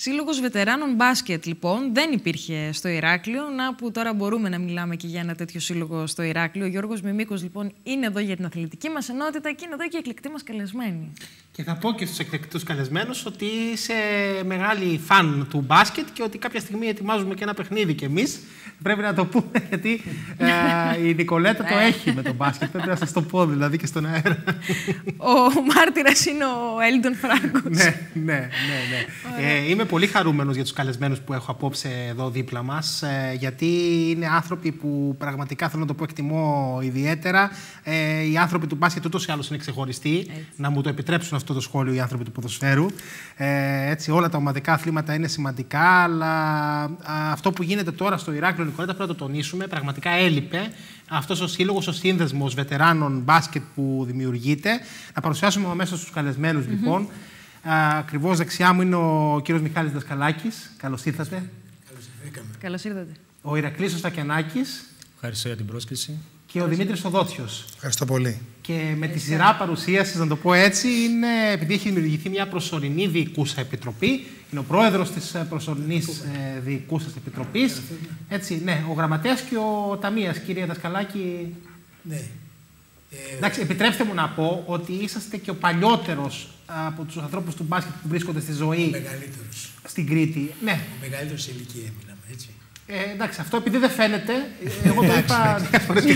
Σύλλογος Βετεράνων Μπάσκετ, λοιπόν, δεν υπήρχε στο Ηράκλειο. Να που τώρα μπορούμε να μιλάμε και για ένα τέτοιο σύλλογο στο Ηράκλειο. Ο Γιώργος Μιμίκο, λοιπόν, είναι εδώ για την αθλητική μας ενότητα και είναι εδώ και η εκλεκτή μας καλεσμένη. Και θα πω και στους εκλεκτού καλεσμένους ότι είσαι μεγάλη φαν του μπάσκετ και ότι κάποια στιγμή ετοιμάζουμε και ένα παιχνίδι κι εμείς. Πρέπει να το πούμε γιατί ε, η Νικολέτα το έχει με το μπάσκετ. Πρέπει να σας το πω δηλαδή και στον αέρα. Ο μάρτυρας είναι ο Έλληντον Φράγκος. ναι, ναι, ναι. ναι. Ε, είμαι πολύ χαρούμενος για τους καλεσμένους που έχω απόψε εδώ δίπλα μας. Ε, γιατί είναι άνθρωποι που πραγματικά θέλω να το πω εκτιμώ ιδιαίτερα. Ε, οι άνθρωποι του μπάσκετ ούτως ή άλλως είναι ξεχωριστοί. Να μου το επιτρέψουν αυτό το σχόλιο οι άνθρωποι του ποδοσφαίρου. Ε, έτσι, όλα τα ομαδικά αθλήματα είναι σημαντικά, αλλά αυτό που γίνεται τώρα στο Ηράκλειο Νικολέτα πρέπει να το τονίσουμε. Πραγματικά έλειπε αυτός ο σύλλογος, ο σύνδεσμος βετεράνων μπάσκετ που δημιουργείται. Να παρουσιάσουμε αμέσως τους καλεσμένους λοιπόν. Ακριβώς δεξιά μου είναι ο κύριος Μιχάλης Δασκαλάκης. Καλώς ήρθατε. Καλώς ήρθατε. Ο Ηρακλής Στακιανάκη. Ευχαριστώ για την πρόσκληση. Και ο Δημήτρης Οδότσιο. Ευχαριστώ πολύ. Και με τη σειρά παρουσίασης, να το πω έτσι, είναι επειδή έχει δημιουργηθεί μια προσωρινή διοικούσα επιτροπή. Είναι ο πρόεδρος της ε, προσωρινής ε, διοικούσας επιτροπής. Έτσι, ναι, ο γραμματέας και ο ταμείας, κυρία Δασκαλάκη. Ναι. Ε, Εντάξει, επιτρέψτε μου να πω ότι είσαστε και ο παλιότερος από τους ανθρώπους του μπάσκετ που βρίσκονται στη ζωή. Ο μεγαλύτερος. Στην Κρήτη. Ναι. Ο μεγαλύτερος σε ηλικία, μιλάμε, έτσι. Ε, εντάξει, αυτό επειδή δεν φαίνεται, εγώ το είπα διαφορετικά.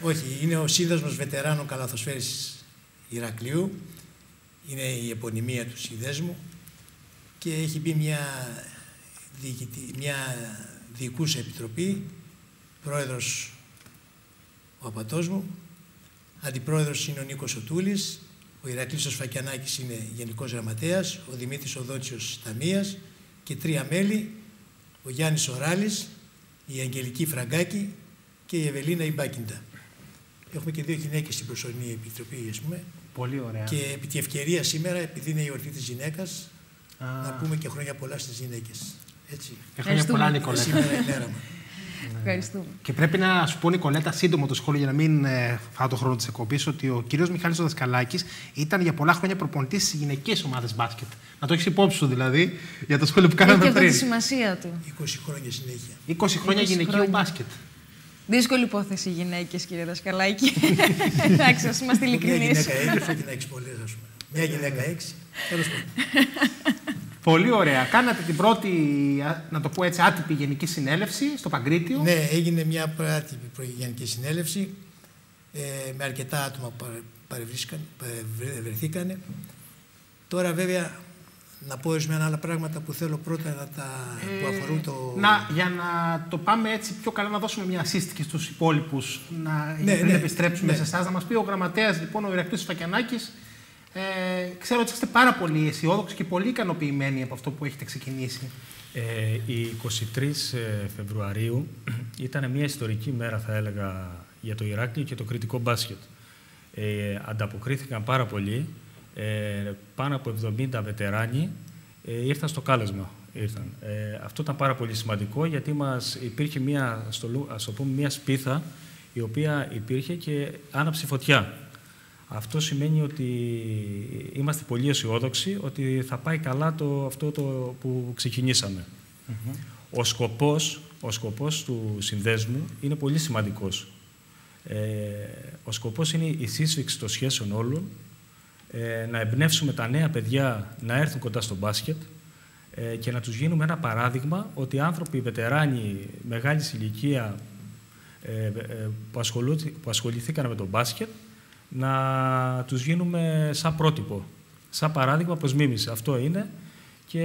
Όχι, είναι ο σύνδεσμος βετεράνων καλαθοσφαίρης Ηρακλείου. Είναι η επωνυμία του σύνδεσμου και έχει μπει μια, μια διοικούσα επιτροπή, πρόεδρος ο απατός μου, αντιπρόεδρος είναι ο Νίκος Οτούλης, ο Ηρακλής ο Σφακιανάκης είναι γενικός γραμματέας, ο Δημήτρης Οδότσιος Ταμείας και τρία μέλη, ο Γιάννης Οράλης, η Αγγελική Φραγκάκη και η Ευελίνα Ιμπάκιντα. Έχουμε και δύο γυναίκες στην προσωρινή επιτροπή, ας πούμε. Πολύ ωραία. Και επί τη ευκαιρία σήμερα, επειδή είναι η εορτή της γυναίκας, να πούμε και χρόνια πολλά στις γυναίκες. Έτσι. Και χρόνια πολλά, Νικολέτα. Σήμερα η μέρα μου. Ευχαριστούμε. Και πρέπει να σου πω, Νικολέτα, σύντομο το σχόλιο για να μην ε, φάω το χρόνο της εκπομπής, ότι ο κύριος Μιχάλης Δασκαλάκης ήταν για πολλά χρόνια προπονητής στις γυναικείε ομάδες μπάσκετ. Να το έχεις υπόψη σου δηλαδή, για το σχόλιο που κάναμε πριν. Έχει τη σημασία του. 20 χρόνια συνέχεια. 20 χρόνια γυναικείο μπάσκετ. Δύσκολη υπόθεση οι γυναίκες, κύριε Δασκαλάκη. Εντάξει, ας είμαστε ειλικρινείς. Μια γυναίκα έξι, γυναίκε πολλές, ας πούμε. Μια γυναίκα έξι. Τέλος Πολύ ωραία. Κάνατε την πρώτη, να το πω έτσι, άτυπη γενική συνέλευση στο Παγκρίτιο. Ναι, έγινε μια άτυπη γενική συνέλευση ε, με αρκετά άτομα που παρευρεθήκαν. Τώρα βέβαια να πω ορισμένα άλλα πράγματα που θέλω πρώτα να τα, ε, που αφορούν το... Να, για να το πάμε έτσι πιο καλά, να δώσουμε μια σύστηκε στους υπόλοιπους, να ναι, πριν ναι, επιστρέψουμε ναι. σε εσάς, να μας πει ο γραμματέας, λοιπόν, ο Ηρακλής Φακιανάκης, ε, ξέρω ότι είστε πάρα πολύ αισιόδοξοι και πολύ ικανοποιημένοι από αυτό που έχετε ξεκινήσει. Ε, η 23 ε, Φεβρουαρίου ήταν μια ιστορική μέρα, θα έλεγα, για το Ηράκλειο και το κριτικό μπάσκετ. Ε, ανταποκρίθηκαν πάρα πολύ ε, πάνω από 70 βετεράνοι ε, ήρθαν στο κάλεσμα. Ήρθαν. Ε, αυτό ήταν πάρα πολύ σημαντικό γιατί μας υπήρχε μια, στο, ας το πούμε, μια σπίθα η οποία υπήρχε και άναψε φωτιά. Αυτό σημαίνει ότι είμαστε πολύ αισιόδοξοι ότι θα πάει καλά το, αυτό το που ξεκινήσαμε. Ο, σκοπός, ο σκοπός του συνδέσμου είναι πολύ σημαντικός. Ε, ο σκοπός είναι η σύσφυξη των σχέσεων όλων ε, να εμπνεύσουμε τα νέα παιδιά να έρθουν κοντά στο μπάσκετ ε, και να τους γίνουμε ένα παράδειγμα ότι οι άνθρωποι βετεράνοι μεγάλης ηλικία ε, που, που ασχοληθήκαν με το μπάσκετ να τους γίνουμε σαν πρότυπο, σαν παράδειγμα προς μίμηση. Αυτό είναι και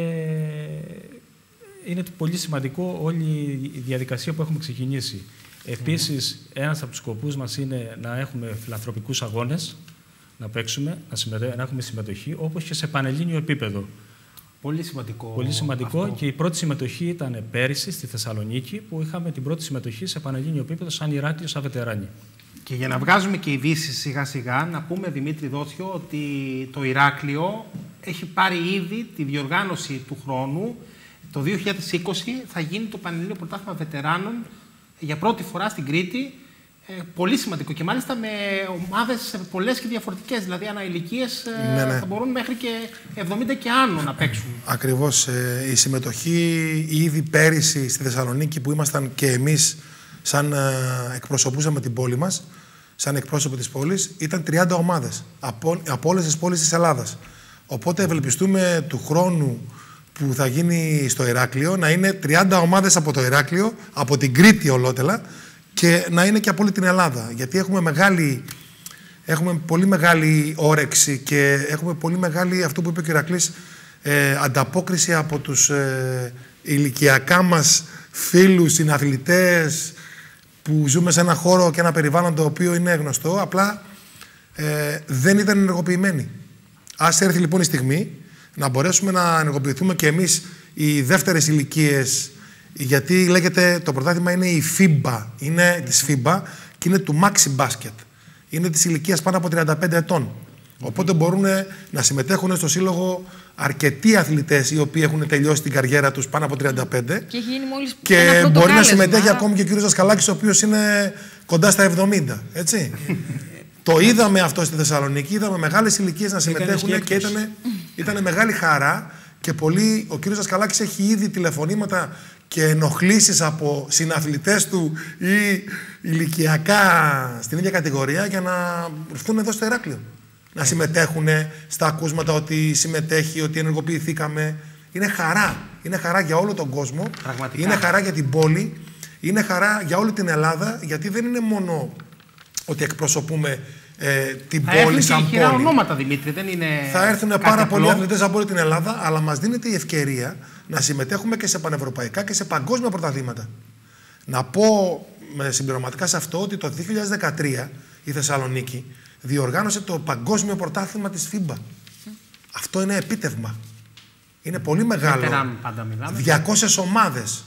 είναι πολύ σημαντικό όλη η διαδικασία που έχουμε ξεκινήσει. Επίσης, ένας από τους σκοπούς μας είναι να έχουμε φιλανθρωπικούς αγώνες, να παίξουμε, να, συμμετέ... να έχουμε συμμετοχή, όπως και σε πανελλήνιο επίπεδο. Πολύ σημαντικό. Πολύ σημαντικό και η πρώτη συμμετοχή ήταν πέρυσι στη Θεσσαλονίκη, που είχαμε την πρώτη συμμετοχή σε πανελλήνιο επίπεδο σαν Ηράκλειο, σαν βετεράνι. Και για να βγάζουμε και ειδήσεις σιγά σιγά, να πούμε Δημήτρη Δόθιο ότι το Ηράκλειο έχει πάρει ήδη τη διοργάνωση του χρόνου. Το 2020 θα γίνει το Πανελλήνιο Πρωτάθλημα Βετεράνων για πρώτη φορά στην Κρήτη ε, πολύ σημαντικό και μάλιστα με ομάδες πολλές και διαφορετικές. Δηλαδή, ανά ηλικίες ε, Ναι, ναι. θα μπορούν μέχρι και 70 και άνω να παίξουν. Ακριβώς. ε, η συμμετοχή ήδη πέρυσι στη Θεσσαλονίκη που ήμασταν και εμείς σαν ε, εκπροσωπούσαμε την πόλη μας, σαν εκπρόσωποι της πόλης, ήταν 30 ομάδες από, από όλες τις πόλεις της Ελλάδας. Οπότε ευελπιστούμε του χρόνου που θα γίνει στο Ηράκλειο να είναι 30 ομάδες από το Ηράκλειο, από την Κρήτη ολότελα και να είναι και από όλη την Ελλάδα. Γιατί έχουμε μεγάλη Έχουμε πολύ μεγάλη όρεξη και έχουμε πολύ μεγάλη, αυτό που είπε ο κ. Ηρακλής, ε, ανταπόκριση από τους ε, ηλικιακά μας φίλους, συναθλητές που ζούμε σε ένα χώρο και ένα περιβάλλον το οποίο είναι γνωστό, απλά ε, δεν ήταν ενεργοποιημένοι. Ας έρθει λοιπόν η στιγμή να μπορέσουμε να ενεργοποιηθούμε και εμείς οι δεύτερες ηλικίες, γιατί λέγεται το πρωτάθλημα είναι η FIBA, είναι της FIBA και είναι του Maxi Basket. Είναι της ηλικίας πάνω από 35 ετών. Οπότε μπορούν να συμμετέχουν στο σύλλογο αρκετοί αθλητές οι οποίοι έχουν τελειώσει την καριέρα τους πάνω από 35 Και έχει γίνει μόλις και μπορεί να συμμετέχει ακόμη και ο κύριος Δασκαλάκης ο οποίος είναι κοντά στα 70. Έτσι. Το είδαμε αυτό στη Θεσσαλονίκη, είδαμε μεγάλες ηλικίες να συμμετέχουν και και έκπληξη. ήταν, ήταν μεγάλη χαρά και πολύ, ο κύριος Δασκαλάκης έχει ήδη τηλεφωνήματα και ενοχλήσεις από συναθλητές του ή ηλικιακά στην ίδια κατηγορία για να έρθουν εδώ στο Ηράκλειο. Να συμμετέχουν στα ακούσματα ότι συμμετέχει, ότι ενεργοποιηθήκαμε. Είναι χαρά. Είναι χαρά για όλο τον κόσμο. Πραγματικά. Είναι χαρά για την πόλη. Είναι χαρά για όλη την Ελλάδα, γιατί δεν είναι μόνο ότι εκπροσωπούμε ε, την Θα έρθουν πόλη και σαν ηχηρά πόλη. ονόματα, Δημήτρη. Δεν είναι Θα έρθουν κάτι πάρα απλό. πολλοί αθλητές από όλη την Ελλάδα, αλλά μας δίνεται η ευκαιρία να συμμετέχουμε και σε πανευρωπαϊκά και σε παγκόσμια πρωταθλήματα. Να πω με συμπληρωματικά σε αυτό ότι το 2013 η Θεσσαλονίκη διοργάνωσε το παγκόσμιο πρωτάθλημα της FIBA. Αυτό είναι επίτευγμα. Είναι πολύ μεγάλο. Βετεράνων πάντα μιλάμε. 200 ομάδες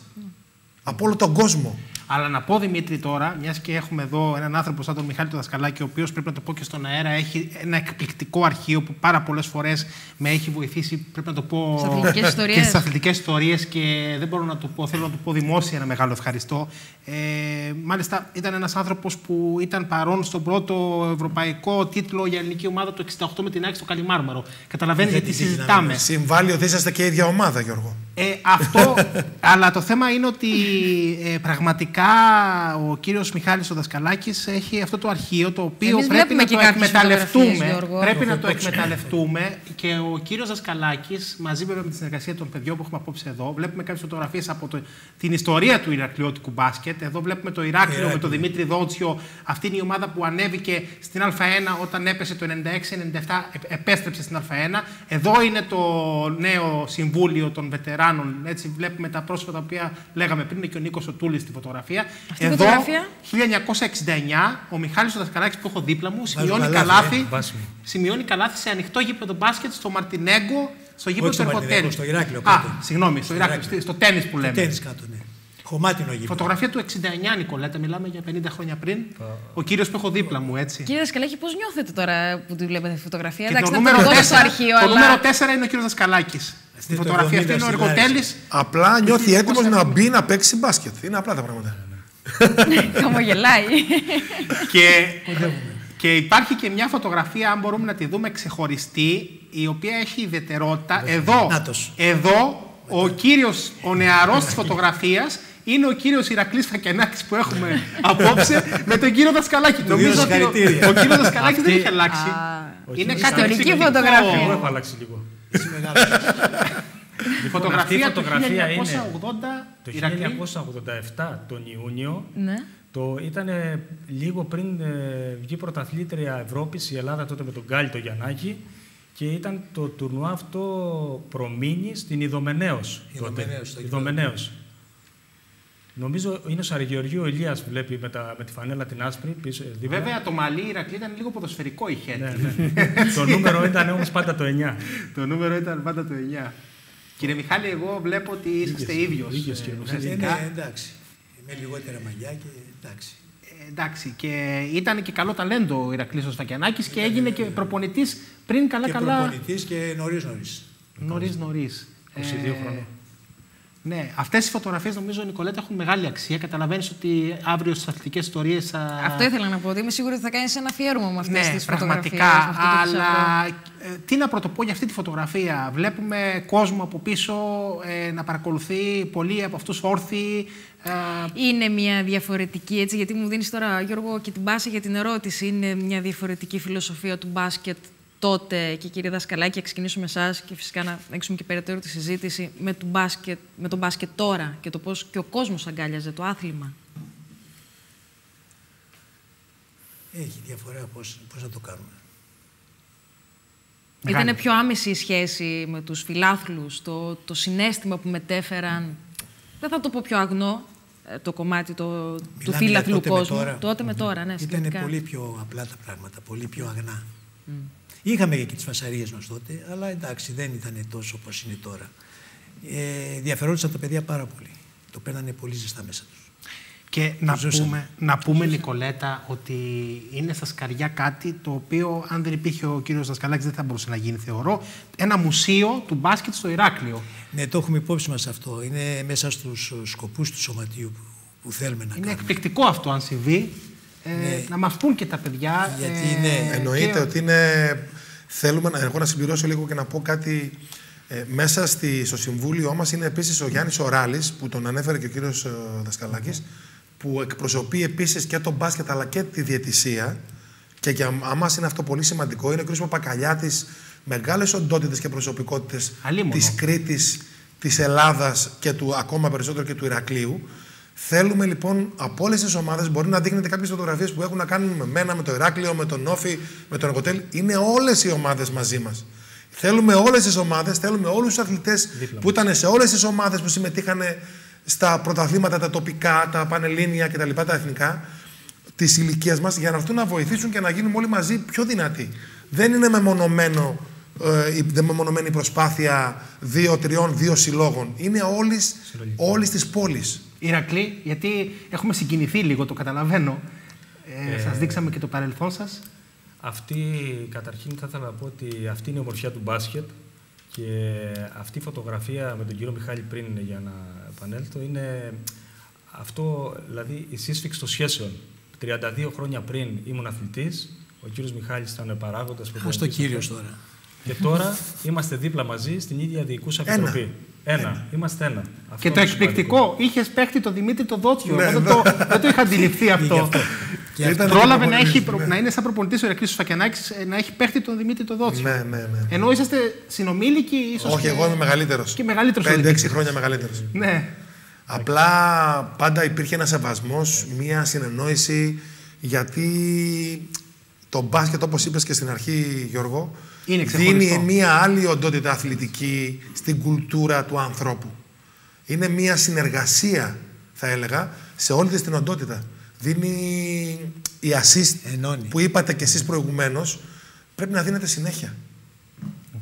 από όλο τον κόσμο. Αλλά να πω Δημήτρη τώρα, μιας και έχουμε εδώ έναν άνθρωπο σαν τον Μιχάλη τον Δασκαλάκη, ο οποίος πρέπει να το πω και στον αέρα, έχει ένα εκπληκτικό αρχείο που πάρα πολλές φορές με έχει βοηθήσει, πρέπει να το πω. Στις αθλητικές ιστορίες. Και στις αθλητικές ιστορίες και δεν μπορώ να το πω, θέλω να το πω δημόσια ένα μεγάλο ευχαριστώ. Ε, μάλιστα, ήταν ένας άνθρωπος που ήταν παρόν στον πρώτο ευρωπαϊκό τίτλο για ελληνική ομάδα το 68 με την Άκη στο Καλιμάρμαρο. Καταλαβαίνει Δεν γιατί την τύχει να συζητάμε. Συμβάλλει ότι είσαστε και η ίδια ομάδα, Γιώργο. Ε, αυτό, αλλά το θέμα είναι ότι ε, πραγματικά ο κύριος Μιχάλης ο Δασκαλάκης έχει αυτό το αρχείο το οποίο Εμείς πρέπει βλέπουμε να και το κάποιες εκμεταλλευτούμε. φωτογραφίες, Γιώργο. Πρέπει να το εκμεταλλευτούμε και ο κύριος Δασκαλάκης μαζί βέβαια με τη συνεργασία των παιδιών που έχουμε απόψε εδώ βλέπουμε κάποιες φωτογραφίες από το, την ιστορία του Ηρακλειώτικου μπάσκετ. Εδώ βλέπουμε το Ηράκλειο με τον Ηράκλειο. Δημήτρη Δότσιο. Αυτή είναι η ομάδα που ανέβηκε στην Α1 όταν έπεσε το 96-97, ε- επέστρεψε στην Α1. Εδώ είναι το νέο συμβούλιο των βετεράνων. Έτσι βλέπουμε τα πρόσφατα που λέγαμε πριν, είναι και ο Νίκος Οτούλη στη φωτογραφία. Αυτή η Εδώ, φωτογραφία; 1969, ο Μιχάλης ο Δασκαλάκης που έχω δίπλα μου σημειώνει καλάθι, καλάθι, ε, βάσιμο. σημειώνει καλάθι σε ανοιχτό γήπεδο μπάσκετ στο Μαρτινέγκο, στο γήπεδο στο του Μαρτινέγκο, Ερχοτέλη. στο Ηράκλειο Α, κάτω. συγγνώμη, στο, Στο Ηράκλειο, Ηράκλειο. στο τέννη που λέμε. Τέννις κάτω, ναι. Χωμάτινο γήπεδος. Φωτογραφία του 69, Νικολέτα, μιλάμε για 50 χρόνια πριν. Ο κύριος που έχω δίπλα μου, έτσι. Κύριε Δασκαλάκη, πώς νιώθετε τώρα που τη βλέπετε τη φωτογραφία; Και Εντάξει, το να νούμερο, το δώσω 4, στο αρχείο, το αλλά. νούμερο 4 είναι ο κύριος Δασκαλάκης. Στη είναι το φωτογραφία αυτή 70 είναι ο στην Εργοτέλης. Απλά νιώθει έτοιμος να μπει να παίξει μπάσκετ. Είναι απλά τα πράγματα. Χαμογελάει. και, και υπάρχει και μια φωτογραφία, αν μπορούμε να τη δούμε ξεχωριστή, η οποία έχει ιδιαιτερότητα. Εδώ, Νάτος. εδώ ο κύριος, ο νεαρός της φωτογραφίας, είναι ο κύριος Ηρακλής Φακενάκης που έχουμε απόψε με τον κύριο Δασκαλάκη. Νομίζω ότι ο, συγχαρητήρια. ο κύριος Δασκαλάκης δεν Αυτή- έχει αλλάξει. Α, είναι κύριος κάτι Ιστορική εξαιρετικό. φωτογραφία. Εγώ έχω αλλάξει λίγο. Είσαι μεγάλος. Η φωτογραφία, Αυτή η φωτογραφία του είναι 1980 Το Ηρακλή. 1987 τον Ιούνιο ναι. το ήταν λίγο πριν ε, βγει πρωταθλήτρια Ευρώπης η Ελλάδα τότε με τον Γκάλι το Γιαννάκη και ήταν το τουρνουά αυτό προμήνη στην Ιδωμενέως. τότε. Ιδωμενέως, στο Ιδωμενέως. Νομίζω είναι ο Σαργεωργίου ο Ηλίας που βλέπει με, τα, με τη φανέλα την άσπρη πίσω. ε, δίπλα. Βέβαια το μαλλί Ηρακλή ήταν λίγο ποδοσφαιρικό είχε. Ναι, ναι. το νούμερο ήταν όμως πάντα το 9. Το νούμερο ήταν πάντα το 9. Κύριε Μιχάλη, εγώ βλέπω ότι είσαστε ίδιος. ίδιος, κύριε Μιχάλη. Ε, ναι, εντάξει. Με λιγότερα μαλλιά και εντάξει. Ε, εντάξει, και ήταν και καλό ταλέντο ο Ηρακλής ο Σφακιανάκης και έγινε και προπονητής πριν Και καλά-καλά προπονητής και νωρίς νωρίς. νωρίς νωρίς. 22 Ε, χρονών. Ναι, αυτές οι φωτογραφίες νομίζω, Νικολέτα, έχουν μεγάλη αξία. Καταλαβαίνεις ότι αύριο στις αθλητικές ιστορίες. Αυτό ήθελα να πω. Ότι είμαι σίγουρη ότι θα κάνεις ένα αφιέρωμα με αυτές ναι, τις φωτογραφίες. Πραγματικά. Αλλά ε, τι να πρωτοπώ για αυτή τη φωτογραφία. Βλέπουμε κόσμο από πίσω ε, να παρακολουθεί, πολλοί από αυτούς όρθιοι. Ε, είναι μια διαφορετική, έτσι, γιατί μου δίνεις τώρα, Γιώργο, και την πάση για την ερώτηση. Είναι μια διαφορετική φιλοσοφία του μπάσκετ τότε και κύριε Δασκαλάκη, να ξεκινήσω με εσάς και φυσικά να ανοίξουμε και περαιτέρω τη συζήτηση με, το μπάσκετ, με τον μπάσκετ τώρα και το πώς και ο κόσμος αγκάλιαζε το άθλημα. Έχει διαφορά πώς, πώς να το κάνουμε. Ήταν πιο άμεση η σχέση με τους φιλάθλους, το, το συνέστημα που μετέφεραν. Δεν θα το πω πιο αγνό, ε, το κομμάτι το, του φιλαθλού κόσμου. Με τώρα. Τότε με τώρα, ναι. Ήταν πολύ πιο απλά τα πράγματα, πολύ πιο αγνά. Είχαμε και τις φασαρίες μας τότε, αλλά εντάξει, δεν ήταν τόσο όπως είναι τώρα. Ε, διαφερόντουσαν τα παιδιά πάρα πολύ. Το παίρνανε πολύ ζεστά μέσα τους. Και να πούμε, να πούμε, Νικολέτα, ότι είναι στα σκαριά κάτι το οποίο, αν δεν υπήρχε ο κύριος Δασκαλάκης, δεν θα μπορούσε να γίνει, θεωρώ. Ένα μουσείο του μπάσκετ στο Ηράκλειο. Ναι, το έχουμε υπόψη μας αυτό. Είναι μέσα στους σκοπούς του σωματείου που, που θέλουμε να είναι κάνουμε. Είναι εκπληκτικό αυτό, αν συμβεί. Ε, ναι. Να μας πούν και τα παιδιά. Γιατί ε, Εννοείται ότι είναι Θέλουμε να, εγώ να συμπληρώσω λίγο και να πω κάτι. Ε, μέσα στη, στο συμβούλιο μας είναι επίσης ο Γιάννης Οράλης, που τον ανέφερε και ο κύριος ε, Δασκαλάκης, που εκπροσωπεί επίσης και τον μπάσκετ αλλά και τη διαιτησία και για μας είναι αυτό πολύ σημαντικό. Είναι ο κ. Παπακαλιάτης, μεγάλες οντότητες και προσωπικότητες της Κρήτης, της Ελλάδας και του ακόμα περισσότερο και του Ηρακλείου. Θέλουμε λοιπόν από όλες τις ομάδες, μπορεί να δείχνετε κάποιες φωτογραφίες που έχουν να κάνουν με μένα, με το Ηράκλειο, με τον Νόφι, με τον Εργοτέλ. Είναι όλες οι ομάδες μαζί μας. Θέλουμε όλες τις ομάδες, θέλουμε όλους τους αθλητές που ήταν σε όλες τις ομάδες που συμμετείχαν στα πρωταθλήματα, τα τοπικά, τα πανελλήνια κτλ. τα εθνικά της ηλικίας μας για να έρθουν να βοηθήσουν και να γίνουμε όλοι μαζί πιο δυνατοί. Δεν είναι μεμονωμένο ε, η μεμονωμένη προσπάθεια δύο, τριών, δύο συλλόγων. Είναι όλης της πόλης. Ηρακλή, γιατί έχουμε συγκινηθεί λίγο, το καταλαβαίνω. Ε, ε, σας δείξαμε και το παρελθόν σας. Αυτή, καταρχήν, θα ήθελα να πω ότι αυτή είναι η ομορφιά του μπάσκετ και αυτή η φωτογραφία με τον κύριο Μιχάλη πριν, για να επανέλθω, είναι αυτό, δηλαδή, η σύσφυξη των σχέσεων. 32 χρόνια πριν ήμουν αθλητής, ο κύριος Μιχάλης ήταν παράγοντας. Ας το κύριος τώρα. Και τώρα είμαστε δίπλα μαζί στην ίδια διοικούσα επιτροπή. Ένα. ένα. Είμαστε ένα. Αυτό και το εκπληκτικό, είχες παίχτη το Δημήτρη το Δότσιο. Ναι, δεν, το, δεν το είχα αντιληφθεί αυτό. και ήταν Πρόλαβε να, έχει, ναι. να είναι σαν προπονητής ο Ερακλής Φακιανάκη ε, να έχει παίχτη τον Δημήτρη το Δότσιο. Ναι, ναι, ναι. Ενώ είσαστε συνομήλικοι, ίσως. Όχι, και... εγώ είμαι μεγαλύτερος. Και μεγαλύτερος. 5-6 χρόνια μεγαλύτερος. Ναι. Απλά πάντα υπήρχε ένας σεβασμός, μία συνεννόηση γιατί το μπάσκετ, όπως είπες και στην αρχή, Γιώργο, είναι δίνει μία άλλη οντότητα αθλητική στην κουλτούρα του ανθρώπου. Είναι μία συνεργασία, θα έλεγα, σε όλη τη την οντότητα. Δίνει η assist που είπατε κι εσείς προηγουμένως, πρέπει να δίνεται συνέχεια.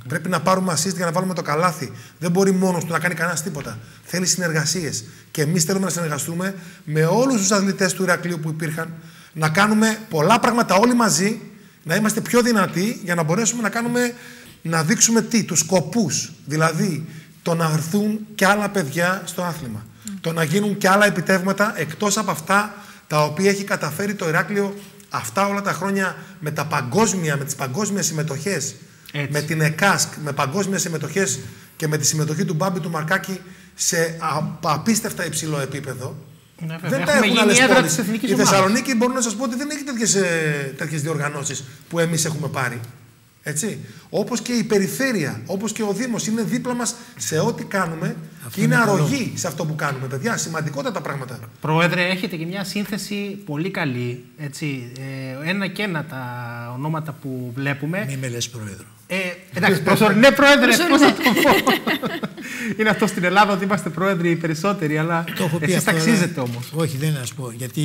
Πρέπει να πάρουμε assist για να βάλουμε το καλάθι. Δεν μπορεί μόνος του να κάνει κανένας τίποτα. Θέλει συνεργασίες. Και εμείς θέλουμε να συνεργαστούμε με όλους τους αθλητές του Ηρακλείου που υπήρχαν, να κάνουμε πολλά πράγματα όλοι μαζί να είμαστε πιο δυνατοί για να μπορέσουμε να κάνουμε, να δείξουμε τι, τους σκοπούς. Δηλαδή, το να έρθουν και άλλα παιδιά στο άθλημα. Το να γίνουν και άλλα επιτεύγματα εκτός από αυτά τα οποία έχει καταφέρει το Ηράκλειο αυτά όλα τα χρόνια με τα παγκόσμια, με τις παγκόσμιες συμμετοχές, με την ΕΚΑΣΚ, με παγκόσμιες συμμετοχές και με τη συμμετοχή του Μπάμπη του Μαρκάκη σε απίστευτα υψηλό επίπεδο. Ναι, δεν τα έχουν άλλες πόλεις. Η Θεσσαλονίκη μπορώ να σας πω ότι δεν έχει τέτοιες διοργανώσεις που εμείς έχουμε πάρει. Έτσι. Όπως και η περιφέρεια, όπως και ο Δήμος είναι δίπλα μας σε ό,τι κάνουμε αυτό και είναι, είναι αρρωγή σε αυτό που κάνουμε. Παιδιά, σημαντικότατα πράγματα. Πρόεδρε, έχετε και μια σύνθεση πολύ καλή. Έτσι. Ε, ένα και ένα τα ονόματα που βλέπουμε. Μη με λες πρόεδρο. Ε, εντάξει, προσωρινέ ναι, πρόεδρε, πώς θα το πω. είναι αυτό στην Ελλάδα ότι είμαστε πρόεδροι οι περισσότεροι, αλλά το εσείς ταξίζετε όμως. Όχι, δεν να σου πω. Γιατί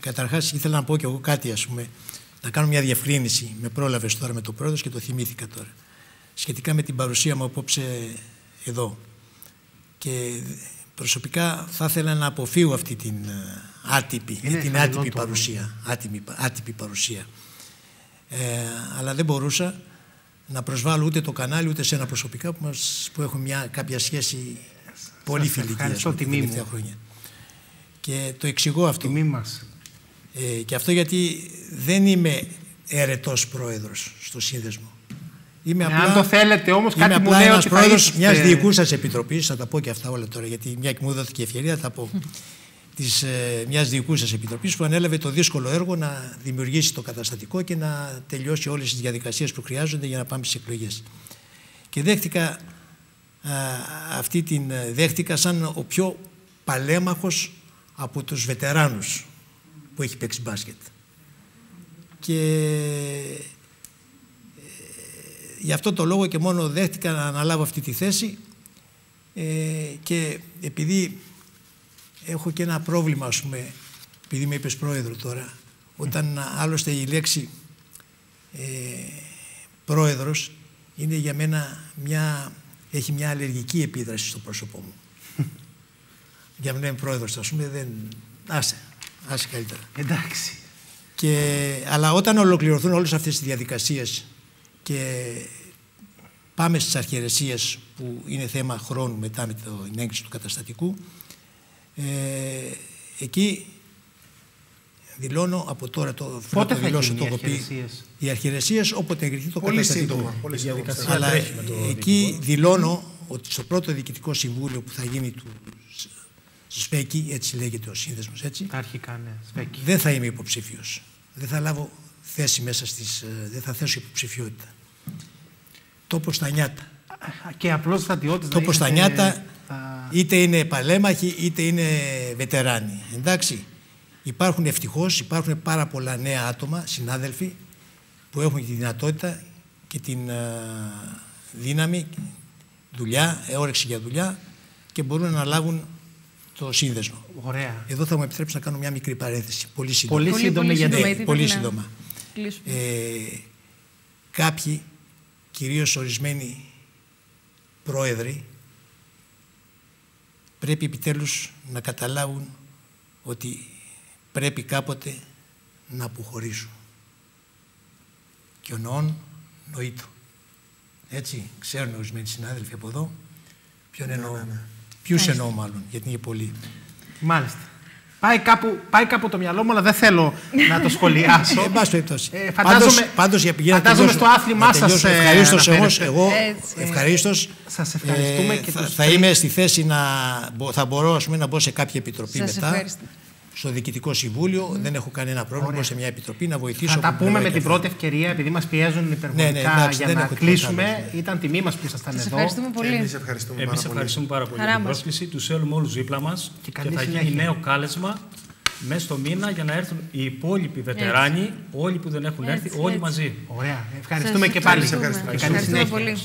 καταρχάς ήθελα να πω κι εγώ κάτι, ας πούμε να κάνω μια διευκρίνηση. Με πρόλαβες τώρα με το πρόεδρο και το θυμήθηκα τώρα. Σχετικά με την παρουσία μου απόψε εδώ. Και προσωπικά θα ήθελα να αποφύγω αυτή την ε, άτυπη, Είναι την άτυπη παρουσία. Άτυπη, άτυπη παρουσία. Ε, αλλά δεν μπορούσα να προσβάλλω ούτε το κανάλι ούτε σε ένα προσωπικά που, μας, που έχουμε μια κάποια σχέση πολύ Σας φιλική ας ευχαριστώ, πούμε, τα τιμή μου. τελευταία χρόνια. Και το εξηγώ αυτό. Τιμή μας. Ε, και αυτό γιατί δεν είμαι ερετός πρόεδρος στο σύνδεσμο. Είμαι Ε, απλά, αν το θέλετε όμως, είμαι κάτι μου απλά λέει ένας ότι θα πρόεδρος είστε- μιας διοικούσας επιτροπής, θα τα πω και αυτά όλα τώρα, γιατί μια και μου δόθηκε ευκαιρία θα πω, της, ε, μιας διοικούσας επιτροπής που ανέλαβε το δύσκολο έργο να δημιουργήσει το καταστατικό και να τελειώσει όλες τις διαδικασίες που χρειάζονται για να πάμε στις εκλογές. Και δέχτηκα α, αυτή την ε, δέχτηκα σαν ο πιο παλέμαχος από τους βετεράνους που έχει παίξει μπάσκετ. Και ε, γι' αυτό το λόγο και μόνο δέχτηκα να αναλάβω αυτή τη θέση ε, και επειδή έχω και ένα πρόβλημα ας πούμε επειδή με είπες πρόεδρο τώρα όταν άλλωστε η λέξη ε, πρόεδρος είναι για μένα μια, έχει μια αλλεργική επίδραση στο πρόσωπό μου. για να είμαι πρόεδρος ας πούμε δεν... Άσε, άσε καλύτερα. Εντάξει. Και, αλλά όταν ολοκληρωθούν όλες αυτές τις διαδικασίες και πάμε στις αρχαιρεσίες που είναι θέμα χρόνου μετά με την έγκριση του καταστατικού, ε, εκεί δηλώνω από τώρα το Πότε θέλω να το θα δηλώσω, γίνουν οι το έχω πει. αρχαιρεσίες; Οι αρχαιρεσίες όποτε εγκριθεί το Πολύ καταστατικό. σύντομα. Πολύ σύντομα. διαδικασία Αλλά τρέχει με το εκεί διοικητικό. δηλώνω ότι στο πρώτο διοικητικό συμβούλιο που θα γίνει του Σ- ΣΠΕΚΙ, έτσι λέγεται ο σύνδεσμος, έτσι, Τα αρχικά, ναι. Σβέκη. δεν θα είμαι υποψήφιος. Δεν θα λάβω θέση μέσα στις... ε, δεν θα θέσω υποψηφιότητα. Τόπος στα νιάτα. Και απλώς στρατιώτες να Τόπος στα είσαστε- νιάτα θα- είτε είναι παλέμαχοι είτε είναι βετεράνοι. Εντάξει. Υπάρχουν ευτυχώς, υπάρχουν πάρα πολλά νέα άτομα, συνάδελφοι, που έχουν τη δυνατότητα και την ε, δύναμη, δουλειά, ε, όρεξη για δουλειά και μπορούν να αναλάβουν το σύνδεσμο. Ωραία. Εδώ θα μου επιτρέψεις να κάνω μια μικρή παρένθεση. Πολύ σύντομα. Πολύ Πολύ, σύντομη πολύ γιατί- σύντομα, Ναι, γιατί πολύ πρέπει να σύντομα. κλείσουμε. Ε, κάποιοι, κυρίως ορισμένοι πρόεδροι, πρέπει επιτέλους να καταλάβουν ότι πρέπει κάποτε να αποχωρήσουν. Και ο νοών νοήτο. Έτσι, ξέρουν ορισμένοι συνάδελφοι από εδώ ποιον εννοώ. Ποιους εννοώ μάλλον, γιατί είναι πολλοί. Μάλιστα. Πάει κάπου, πάει κάπου το μυαλό μου, αλλά δεν θέλω να το σχολιάσω. Εν πάση περιπτώσει. Ε, Πάντως, φαντάζομαι, πάντως για για να φαντάζομαι τελειώσω- στο άθλημά να σας τελειώσω. ε, Ευχαρίστως εγώ, αναφέρεστε. εγώ Έτσι. ευχαρίστως, Σας ευχαριστούμε ε, και θα, τους θα τρεις. είμαι στη θέση να μπο- θα μπορώ ας πούμε, να μπω σε κάποια επιτροπή Σας μετά. Ευχαριστώ. Στο Διοικητικό Συμβούλιο δεν έχω κανένα πρόβλημα. Μπορώ σε μια επιτροπή να βοηθήσω. Θα τα όπου πούμε μπορώ με και την αυτό. πρώτη ευκαιρία, επειδή μας πιέζουν υπερβολικά Ναι, ναι, εντάξει, για δεν να έχω τίποτα κλείσουμε. άλλο, ναι. Ήταν τιμή μας που ήσασταν Σας εδώ. ευχαριστούμε Και πολύ. εμείς ευχαριστούμε Εμείς πάρα πολύ. ευχαριστούμε πάρα πολύ Χαρά για την μας. πρόσκληση. Τους θέλουμε όλους δίπλα μας Και και, καλή θα γίνει συνέχεια. νέο κάλεσμα μέσα στο μήνα για να έρθουν οι υπόλοιποι βετεράνοι, όλοι που δεν έχουν έρθει, Έτσι, όλοι έτσι. μαζί. Ωραία. Ευχαριστούμε Σας και πάλι. ευχαριστούμε. Και καλή Ευχαριστούμε συνέχεια. πολύ.